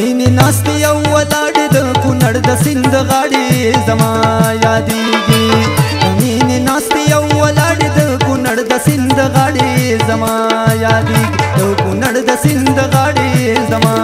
مینې ناستې او ولاړې د کونړ د سیند غاړې زما یادېږي مینې ناستې او ولاړې د کونړ د سیند غاړې زما یادېږي د کونړ د سیند غاړې زما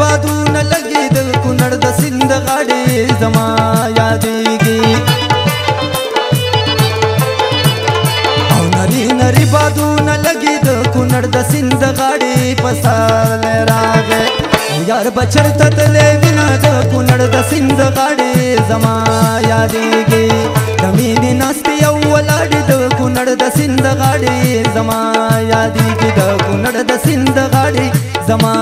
بادونه لګېدل کونړ د سیند غاړې زما یادېږي او نری نری بادونه لګېدل کونړ د سیند غاړې په سر راغې یار بچر ته تلې وینا د کونړ د سیند غاړې زما یادېږي کمی دې ناستې او ولاړې د کونړ د سیند غاړې زما یادېږي د کونړ د سیند غاړې زما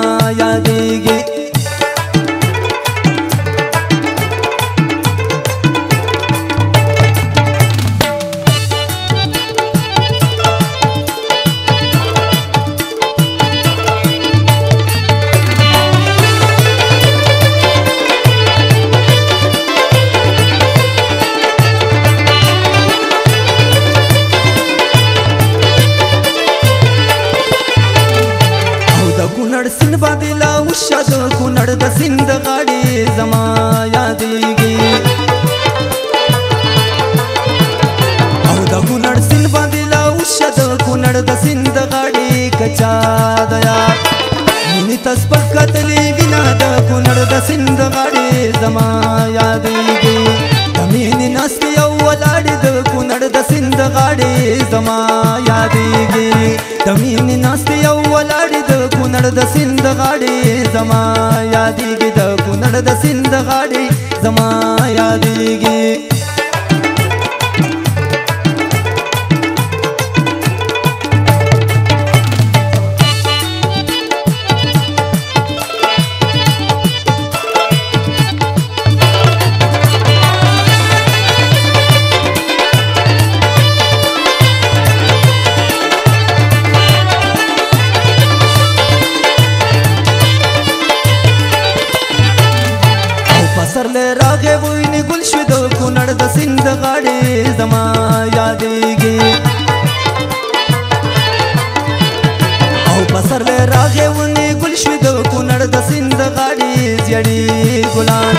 سند غړي زما یادېږي او د کونړ سیند باندې لا وشه د کونړ د سند غړي کچا د یار مینې تاسو په کتلې وینا د کونړ د سند غړي زما یادېږي د مینې ناست یو ولاړ د کونړ د سند غړي زما یادېږي د مینې ناست یو ولاړ د کونړ د سند غړي زما یادېږي د کونړ د سیند غاړې زما یادېږي ول راغې وینې ګل شو د کونړ د سند غاړې زما یادېږي او پسر له راغې وینې ګل شو د کونړ د سند غاړې زړې ګلان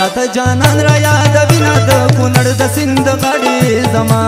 راته جانان را یاد وینا د کونړ د سند غاړې زما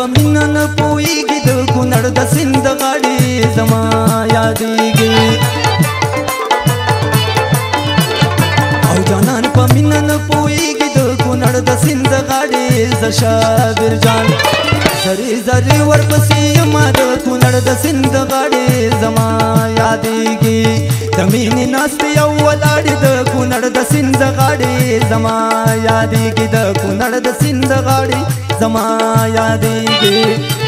په مینا نه پويږي د کونړ د سند غاړي زما یادېږي او جانان په مینا نه پويږي د کونړ د سند غاړي ز شاګر جان زری زری ورپسې ما د کونړ د سند غاړي زما یادېږي زمینی ناست یو ولاړې د کونړ د سند غاړي زما یادېږي د کونړ د سند غاړي समाया दीदी